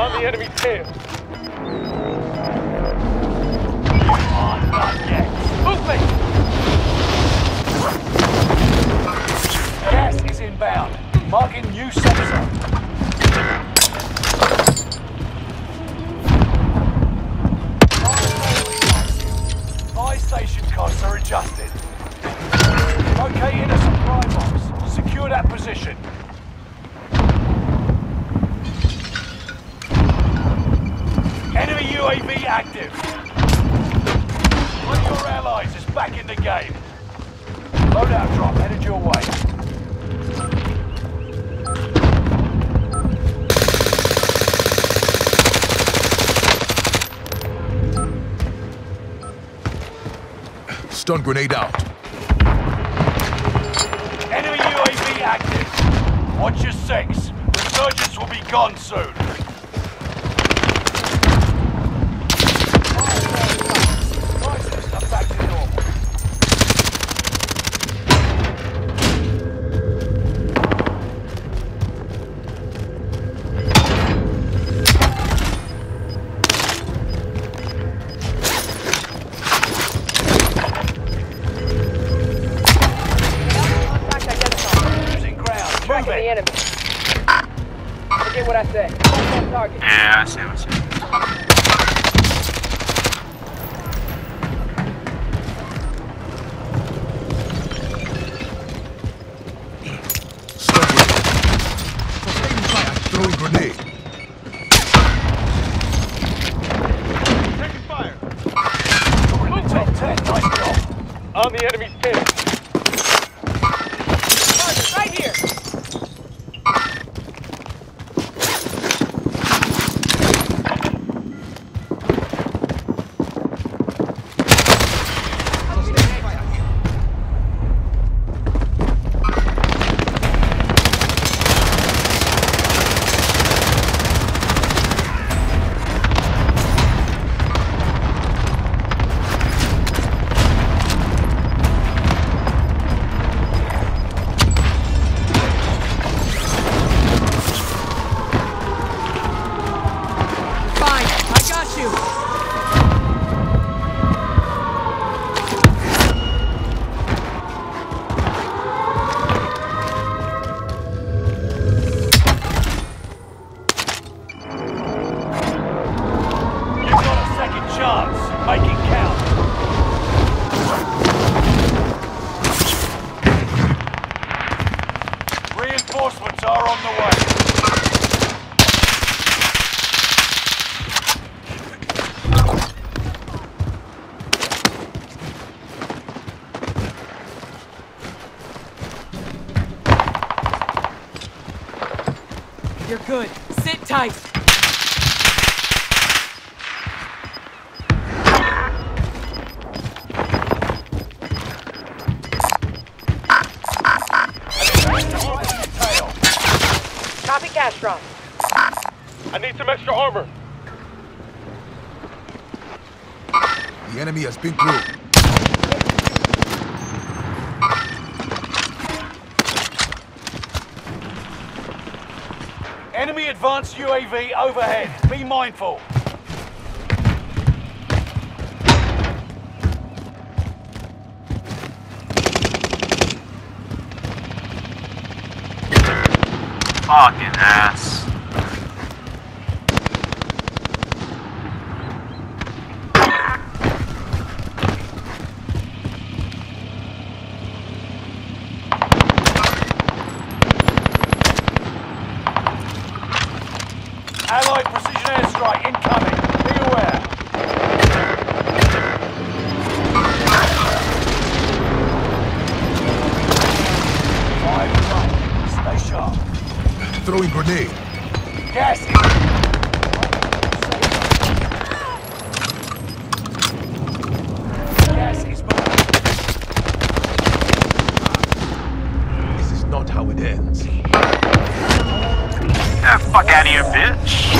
on the enemy tail. are not. Movement! Gas is inbound. Marking new zone. Buy station costs are adjusted. Locating a supply box. Secure that position. Enemy UAV active. One of your allies is back in the game. Loadout drop headed your way. Stun grenade out. Enemy UAV active. Watch your six. Resurgence will be gone soon. The it. enemy. Forget what I said. Target. Yeah, I see, I see. Stun grenade. Throwing grenade. Taking fire. You're in the top 10. Nice job. On the enemy tail. You're good. Sit tight. Tail. Copy Castron. I need some extra armor. The enemy has been through. Enemy advanced UAV overhead. Be mindful. Fucking ass. Allied precision airstrike incoming. Be aware. Five run. Stay sharp. Throwing grenade. Gas. Gas is moving. This is not how it ends. Out of here, bitch.